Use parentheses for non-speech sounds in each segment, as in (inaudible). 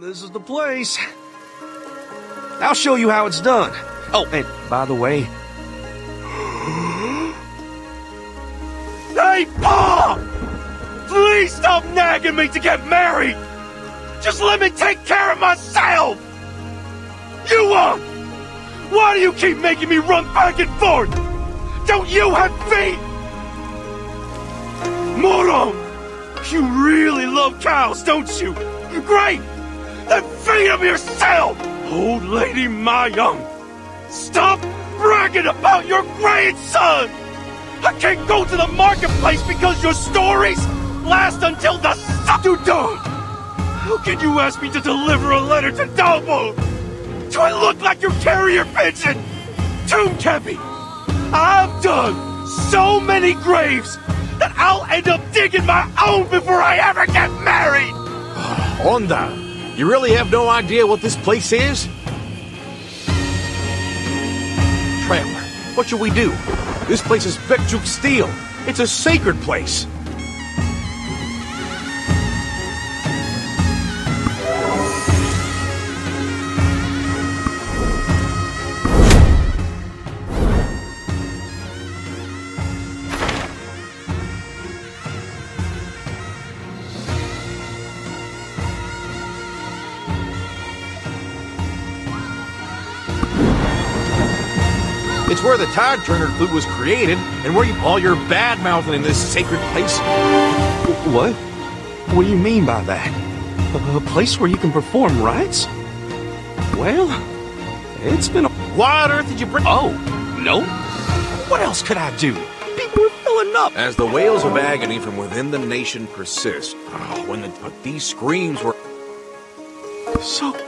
This is the place. I'll show you how it's done. Oh, and by the way. hey, Pa! Please stop nagging me to get married! Just let me take care of myself! You won't! Why do you keep making me run back and forth? Don't you have feet? Moron! You really love cows, don't you? Great! Then feed them yourself! Old Lady Ma Young! Stop bragging about your grandson! I can't go to the marketplace because your stories last until the to dawn! How can you ask me to deliver a letter to Dalbo? Do I look like your carrier pigeon? Tomb Cappy! I've done so many graves that I'll end up digging my own before I ever get married! Ondal, you really have no idea what this place is? Traveler, what should we do? This place is Bekjuk Steel. It's a sacred place. It's where the Tide Turner flute was created, and where you all your bad mouthing in this sacred place. What? What do you mean by that? A, a place where you can perform rites? Well, it's been a. Why on earth did you bring? Oh, no? What else could I do? People are filling up. As the wails of agony from within the nation persist, oh, when the, but these screams were So.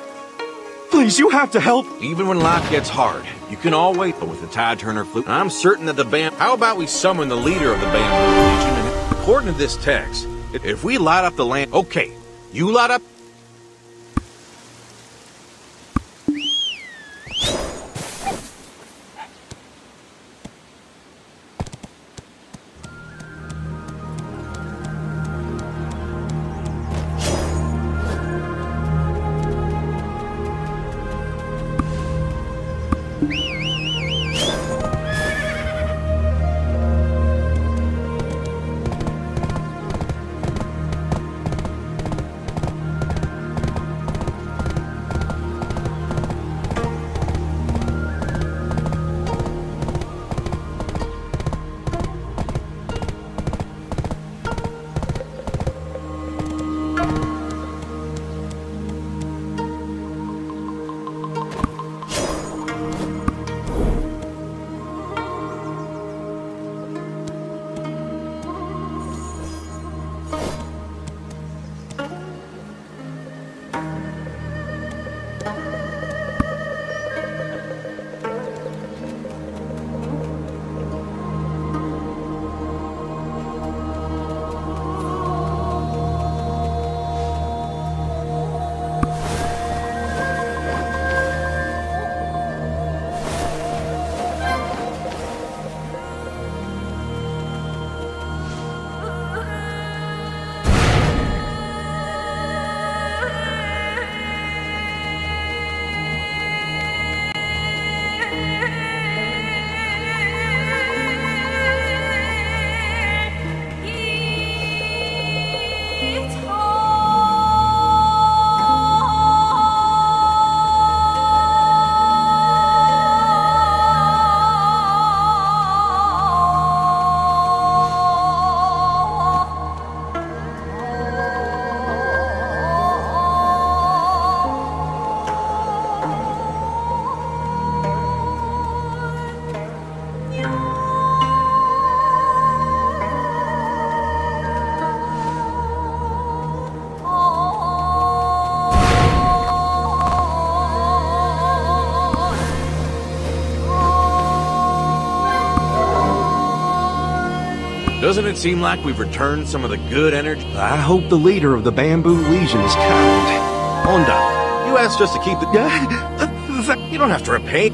Please, you have to help. even when life gets hard, you can always but with the Tide Turner flute. I'm certain that the band. How about we summon the leader of the band according to this text, if- if we light up the land, okay, you light up. Doesn't it seem like we've returned some of the good energy? I hope the leader of the Bamboo Legion is kind. Ondal, you asked us to keep the. (laughs) You don't have to repay.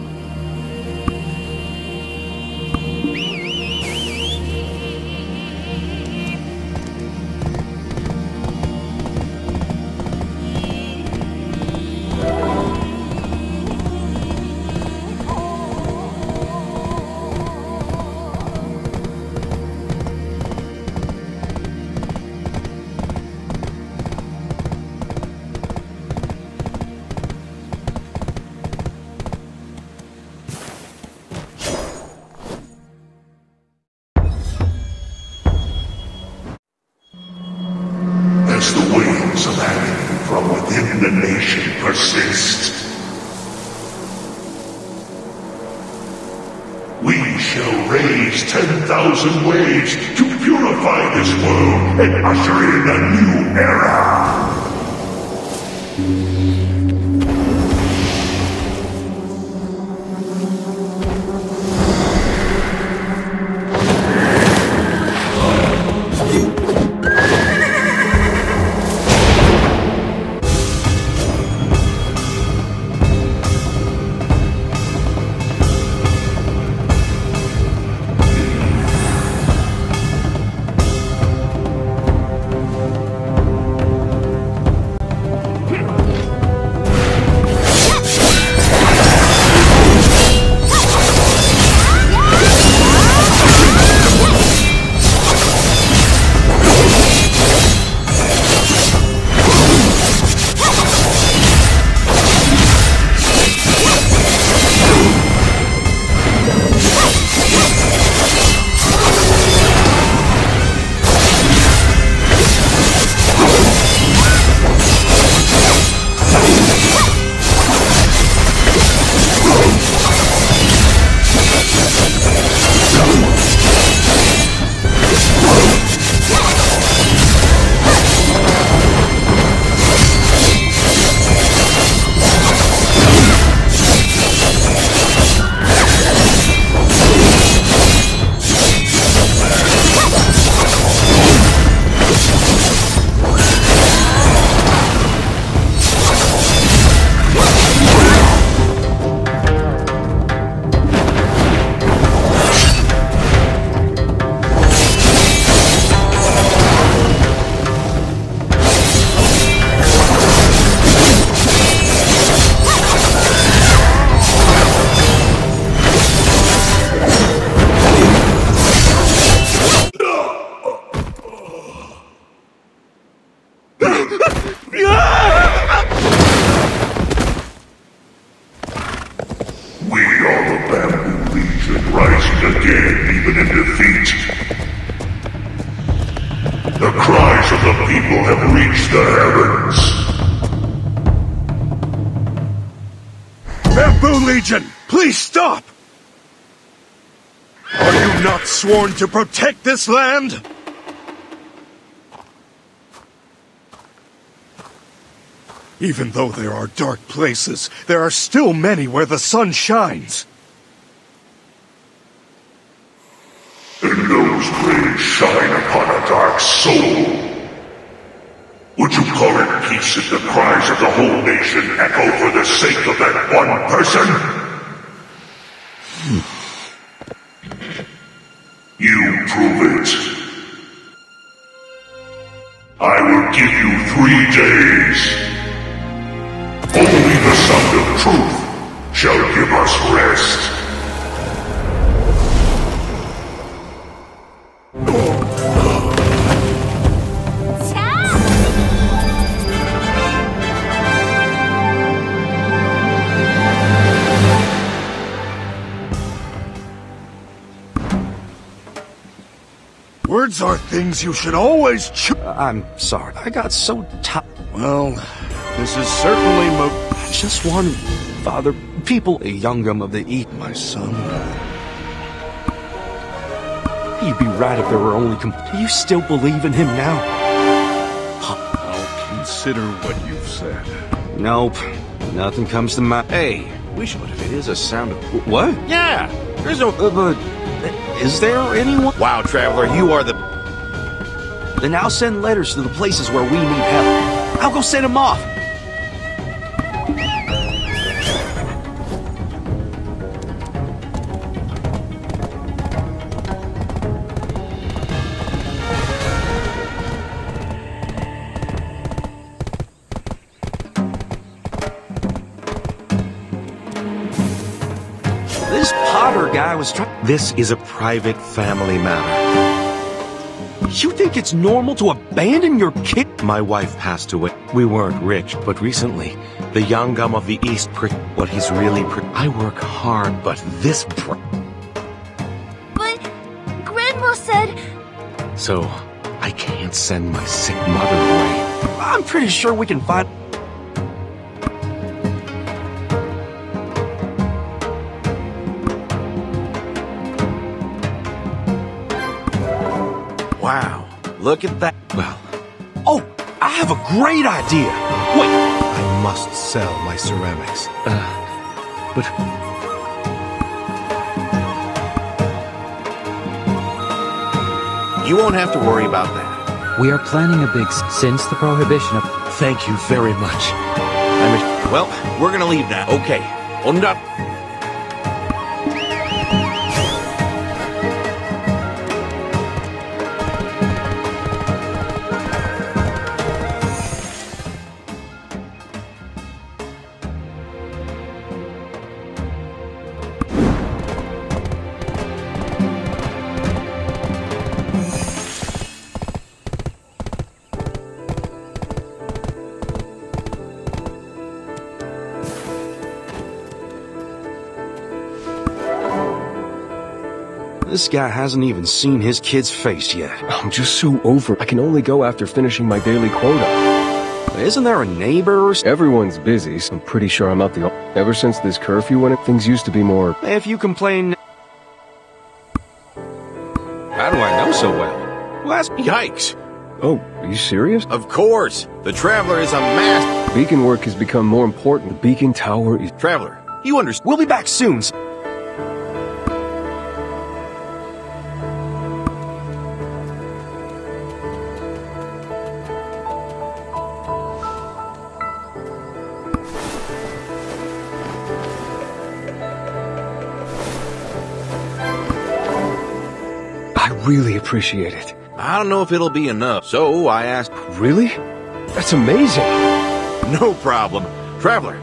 The people have reached the heavens. Bamboo Legion, please stop! Are you not sworn to protect this land? Even though there are dark places, there are still many where the sun shines. And those rays shine upon a dark soul. Would you call it peace if the cries of the whole nation echo for the sake of that one person? Hmm. You prove it. I will give you three days. Only the sound of truth shall give us rest. Things you should always choose. I'm sorry. I got so tired. Well, this is certainly mo- Just one father. People, a youngum of the eat my son. He'd be right if there were only. Com- Do you still believe in him now? I'll consider what you've said. Nope. Nothing comes to mind. Hey, we should. If it is a sound of. What? Yeah, there's no. Uh, but is there anyone? Wow, traveler, you are the. Then I'll send letters to the places where we need help. I'll go send them off. This Potter guy was trying. This is a private family matter. You think it's normal to abandon your kid? My wife passed away. We weren't rich, but recently, the young gum of the East prick what he's really pri- I work hard, but this pr- But Grandma said So, I can't send my sick mother away. I'm pretty sure we can find. Look at that. Well, Oh, I have a great idea. Wait, I must sell my ceramics. Uh, but You won't have to worry about that. We are planning a big since the prohibition of thank you very much. I'm a, Well, we're gonna leave now. Okay. Ondal. This guy hasn't even seen his kid's face yet. I'm just so over. I can only go after finishing my daily quota. Isn't there a neighbor Everyone's busy, so I'm pretty sure I'm not the only. Ever since this curfew went, things used to be more. If you complain, How do I know so well? well, that's Yikes. Oh, are you serious? Of course. The Traveler is a master. Beacon work has become more important. The beacon tower is. Traveler, you understand. We'll be back soon. I really appreciate it. I don't know if it'll be enough, so I asked. Really? That's amazing. No problem. Traveler,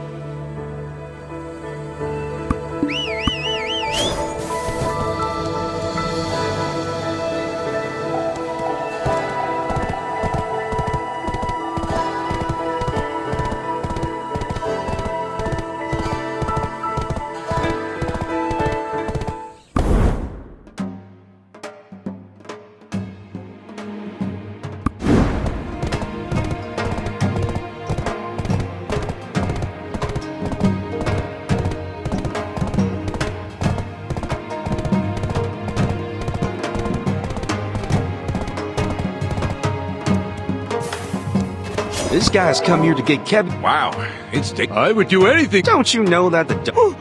This guy's come here to get Keb. wow. It's take. I would do anything. Don't you know that the do-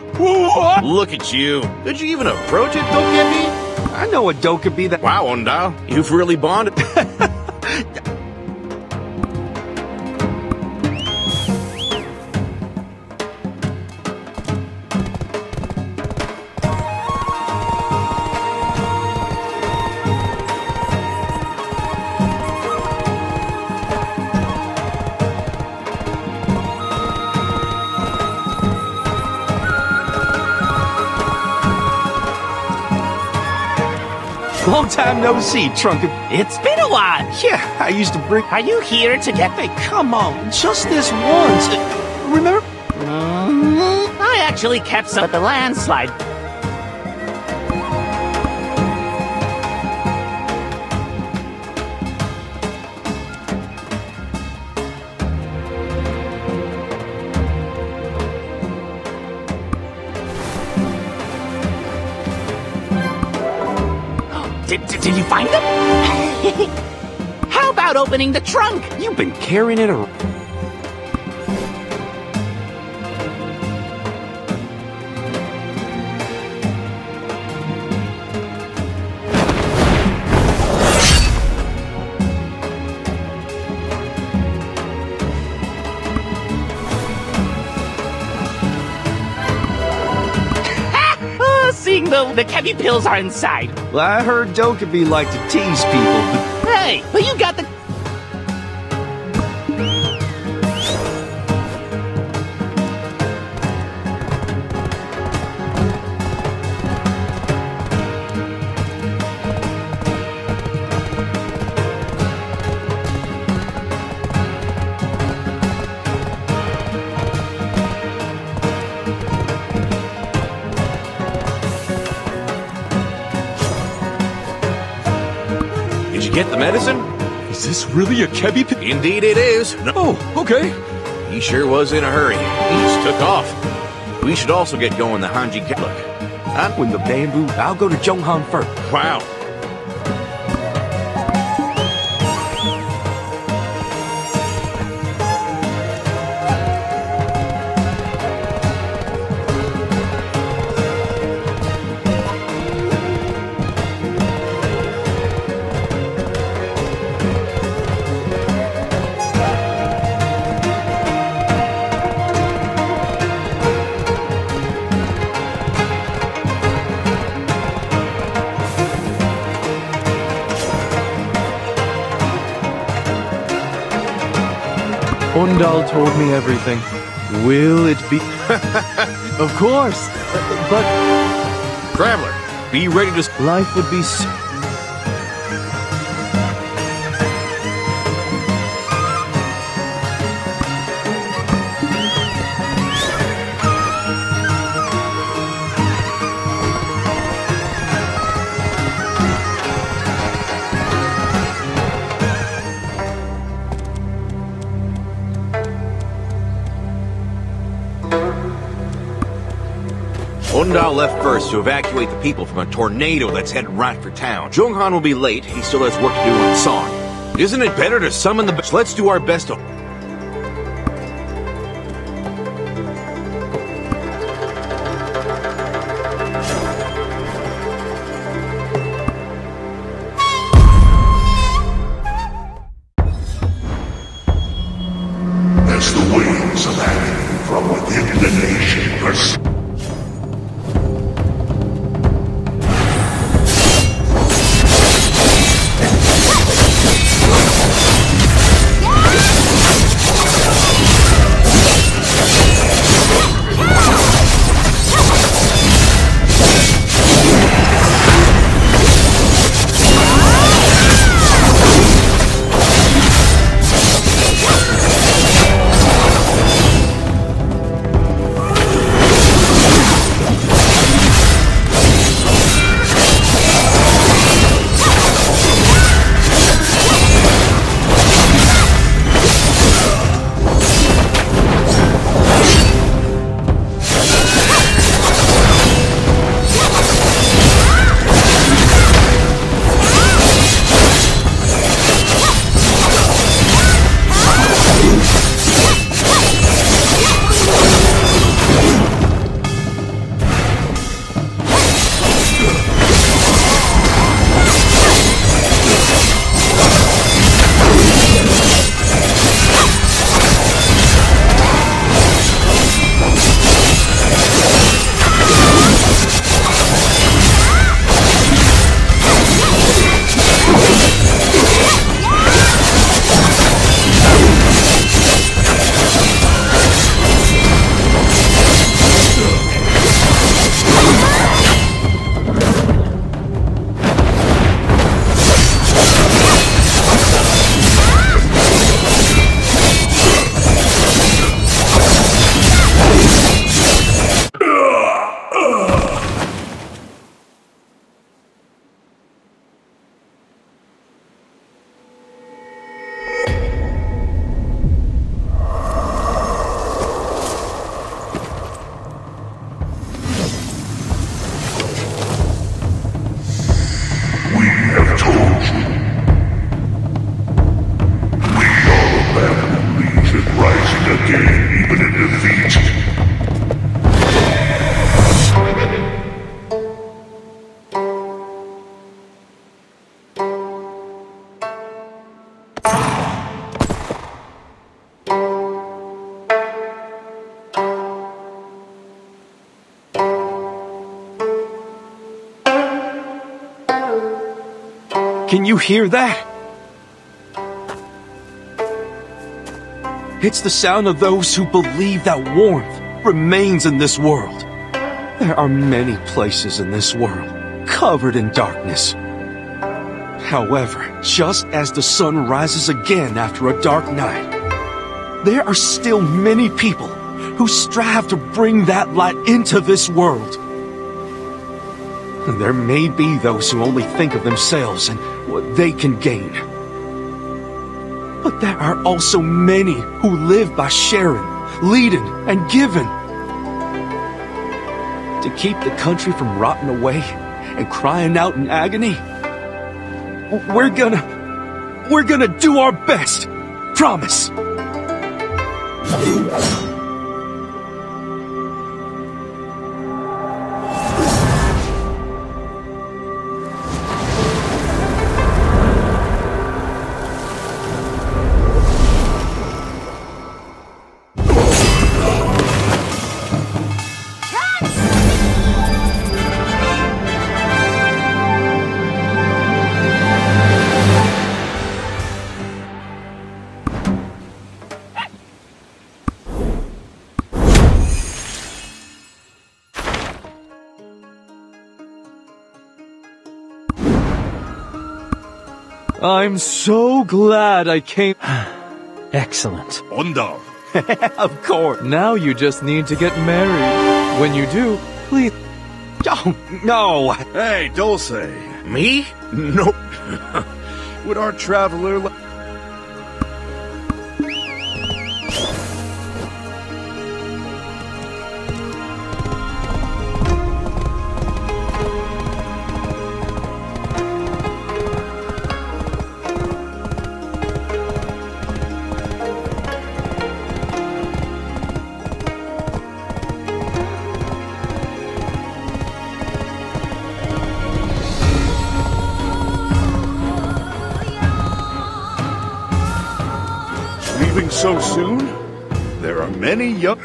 Look at you. Did you even approach it, Dokkaebi? I know a doe could be that. Wow, Ondal. You've really bonded. Long time no see, Trunk. It's been a while. Yeah, I used to bring. Are you here to get me? come on, just this once. Remember? Mm, I actually kept some of the landslide. Did, did, did you find them? (laughs) How about opening the trunk? You've been carrying it around. The pills are inside. Well, I heard Dokkaebi like to tease people, but Hey, but you got the. Medicine? Is this really a Kebby? Indeed it is. No, Oh, okay. he sure was in a hurry. He just took off. We should also get going the Hanji Ca- I'm when the bamboo, I'll go to Jonghan first. Wow. Heimdall told me everything. Will it be... (laughs) of course! But... Traveler, be ready to... Life would be... Ondal left first to evacuate the people from a tornado that's headed right for town. Junghan will be late. He still has work to do on song. Isn't it better to summon the... Let's do our best to... As the waves of from within the nation Can you hear that? It's the sound of those who believe that warmth remains in this world. There are many places in this world covered in darkness. However, just as the sun rises again after a dark night, there are still many people who strive to bring that light into this world. And there may be those who only think of themselves and what they can gain. But there are also many who live by sharing, leading, and giving. To keep the country from rotting away and crying out in agony, we're gonna, we're gonna do our best. Promise. I'm so glad I came. (sighs) Excellent. Ondal. (laughs) of course. Now you just need to get married. When you do, please. Oh, no. Hey, Dulce. Me? Nope. (laughs) Would our traveler... Leaving so soon? There are many young...